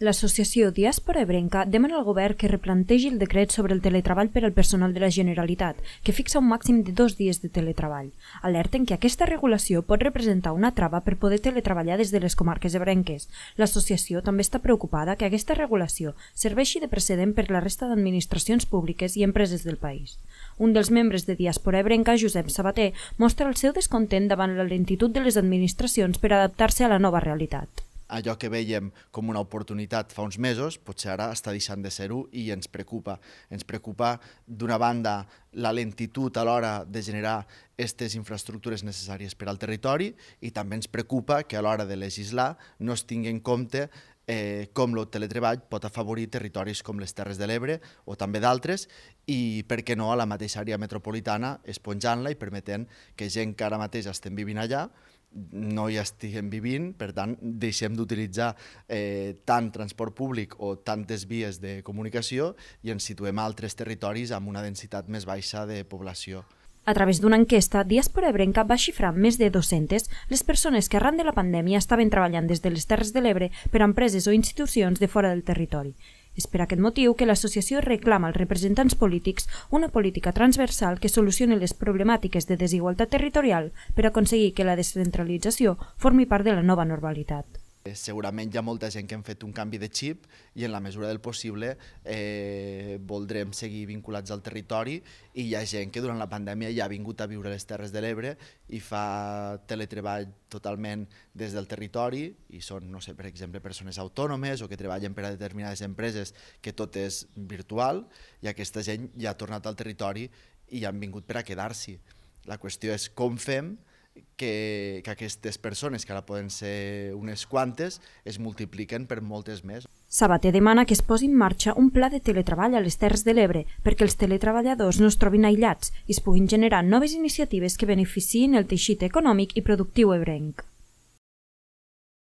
L'associació Diàspora Ebrenca demana al govern que replantegi el decret sobre el teletreball per al personal de la Generalitat, que fixa un màxim de dos dies de teletreball. Alerten que aquesta regulació pot representar una trava per poder teletreballar des de les comarques ebrenques. L'associació també està preocupada que aquesta regulació serveixi de precedent per la resta d'administracions públiques i empreses del país. Un dels membres de Diàspora Ebrenca, Josep Sabater, mostra el seu descontent davant la lentitud de les administracions per adaptar-se a la nova realitat allò que veiem com una oportunitat fa uns mesos, potser ara està deixant de ser-ho i ens preocupa. Ens preocupa, d'una banda, la lentitud a l'hora de generar aquestes infraestructures necessàries per al territori i també ens preocupa que a l'hora de legislar no es tingui en compte eh, com el teletreball pot afavorir territoris com les Terres de l'Ebre o també d'altres i, per què no, a la mateixa àrea metropolitana esponjant-la i permetent que gent que ara mateix estem vivint allà no hi estiguem vivint, per tant, deixem d'utilitzar eh, tant transport públic o tantes vies de comunicació i ens situem a altres territoris amb una densitat més baixa de població. A través d'una enquesta, Diàspora Ebrenca va xifrar més de 200 les persones que arran de la pandèmia estaven treballant des de les Terres de l'Ebre per a empreses o institucions de fora del territori. És per aquest motiu que l'associació reclama als representants polítics una política transversal que solucioni les problemàtiques de desigualtat territorial per aconseguir que la descentralització formi part de la nova normalitat. Eh, segurament hi ha molta gent que hem fet un canvi de xip i en la mesura del possible eh, voldrem seguir vinculats al territori i hi ha gent que durant la pandèmia ja ha vingut a viure a les Terres de l'Ebre i fa teletreball totalment des del territori i són, no sé, per exemple, persones autònomes o que treballen per a determinades empreses que tot és virtual i aquesta gent ja ha tornat al territori i han vingut per a quedar-s'hi. La qüestió és com fem que, que aquestes persones, que ara poden ser unes quantes, es multipliquen per moltes més. Sabater demana que es posi en marxa un pla de teletreball a les Terres de l'Ebre perquè els teletreballadors no es trobin aïllats i es puguin generar noves iniciatives que beneficien el teixit econòmic i productiu ebrenc.